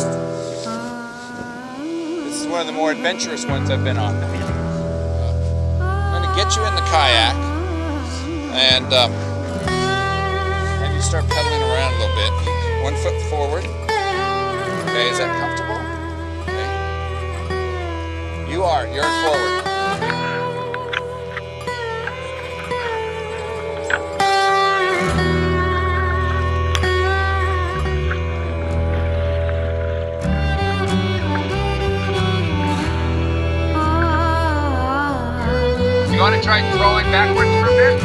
This is one of the more adventurous ones I've been on. I'm going to get you in the kayak and um, have you start pedaling around a little bit. One foot forward. Okay, is that comfortable? Okay. You are. You're forward. To try throwing backwards for a bit?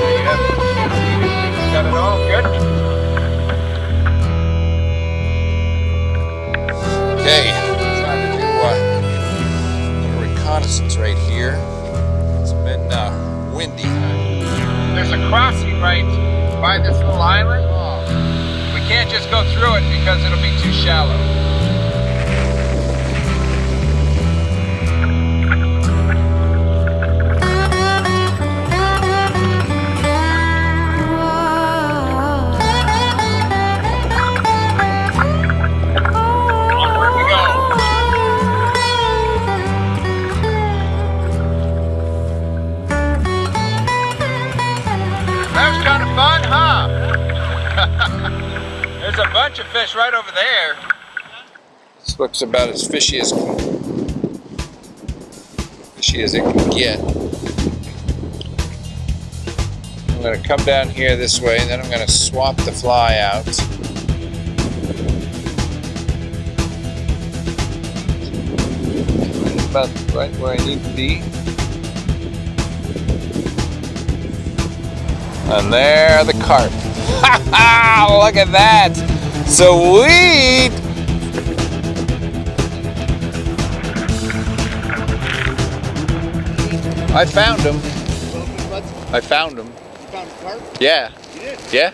There you have it. Got it all good. Okay, trying to do uh, a little reconnaissance right here. It's been uh, windy. There's a crossing right by this little island. Can't just go through it because it'll be too shallow. A bunch of fish right over there. This looks about as fishy as fishy as it can get. I'm going to come down here this way, and then I'm going to swap the fly out. About right where I need to be. And there the carp. Ha ha! Look at that! Sweet! I found him. I found him. found a carp? Yeah. Yeah.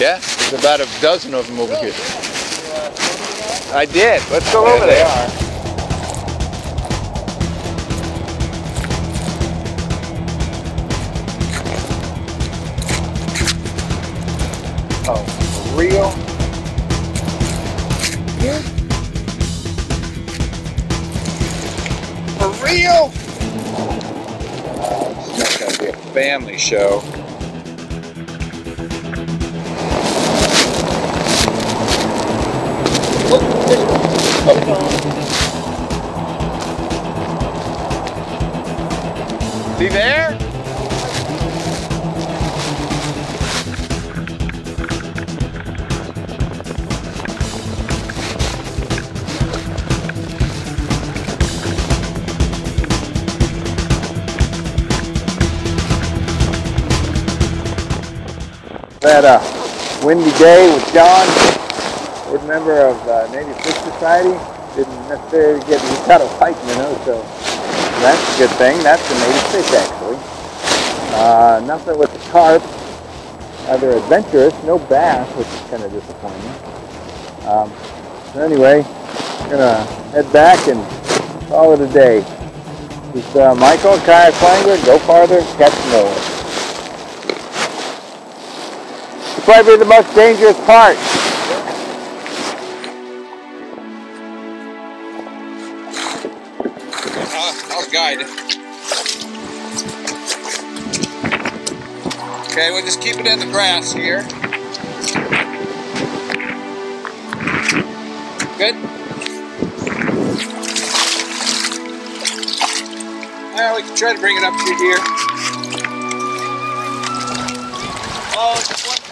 Yeah. There's about a dozen of them over here. I did. Let's go over they there. are. Oh, for real? For real? It's not gonna be a family show. Oh, See there? Had a windy day with Jon, board member of uh, Native Fish Society. Didn't necessarily get he caught a pike minnow, so that's a good thing. That's a native fish actually. Uh, nothing with the carp. Either adventurous, no bass, which is kind of disappointing. Um, so anyway, gonna head back and call it a day. Is uh, Michael, kayak wrangler. Go farther, catch more. It's probably the most dangerous part. I'll, I'll guide. Okay, we'll just keep it in the grass here. Good? Well, we can try to bring it up to here. Oh,